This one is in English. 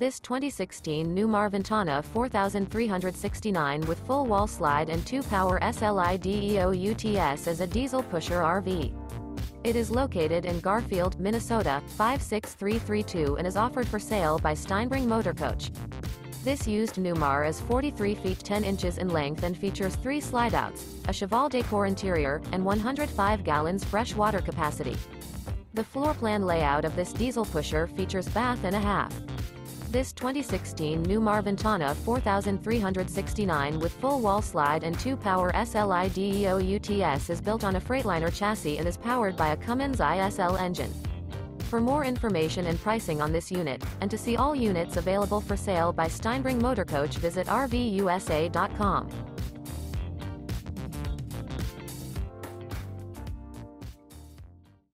This 2016 Newmar Ventana 4369 with full wall slide and 2-power SLIDEOUTS is a diesel pusher RV. It is located in Garfield, Minnesota, 56332 and is offered for sale by Steinbring Motor Coach. This used Newmar is 43 feet 10 inches in length and features three slideouts, a Cheval Decor interior, and 105 gallons fresh water capacity. The floor plan layout of this diesel pusher features bath and a half. This 2016 Newmar Ventana 4369 with full wall slide and 2-power SLIDEOUTS is built on a Freightliner chassis and is powered by a Cummins ISL engine. For more information and pricing on this unit, and to see all units available for sale by Steinbring Motor Coach visit RVUSA.com.